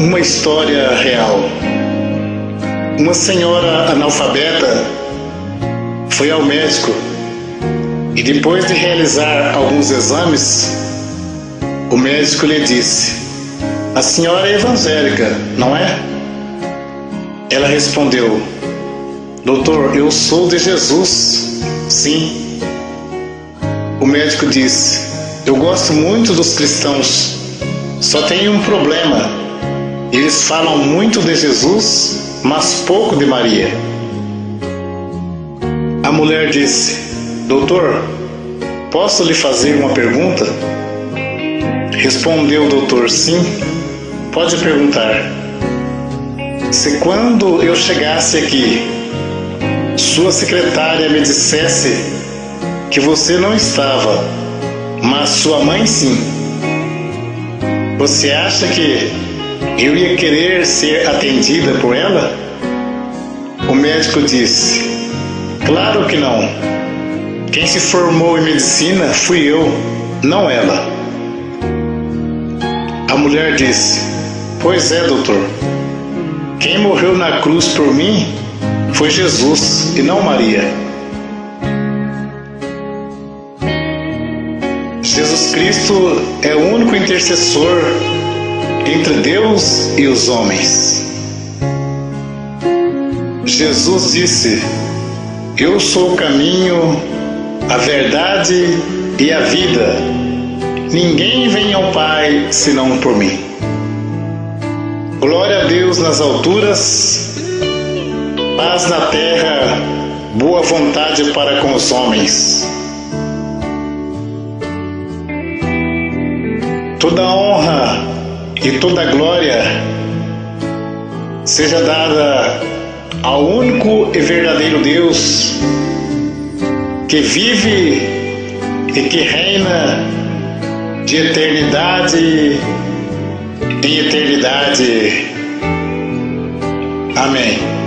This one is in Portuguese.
Uma história real. Uma senhora analfabeta foi ao médico e depois de realizar alguns exames, o médico lhe disse: A senhora é evangélica, não é? Ela respondeu: Doutor, eu sou de Jesus. Sim. O médico disse: Eu gosto muito dos cristãos, só tenho um problema. Eles falam muito de Jesus, mas pouco de Maria. A mulher disse: Doutor, posso lhe fazer uma pergunta? Respondeu o doutor: Sim, pode perguntar. Se quando eu chegasse aqui, sua secretária me dissesse que você não estava, mas sua mãe sim, você acha que eu ia querer ser atendida por ela? O médico disse: Claro que não. Quem se formou em medicina fui eu, não ela. A mulher disse: Pois é, doutor. Quem morreu na cruz por mim foi Jesus e não Maria. Jesus Cristo é o único intercessor entre Deus e os homens. Jesus disse: Eu sou o caminho, a verdade e a vida. Ninguém vem ao Pai senão por mim. Glória a Deus nas alturas, paz na terra, boa vontade para com os homens. Toda honra e toda glória seja dada ao único e verdadeiro Deus que vive e que reina de eternidade em eternidade. Amém.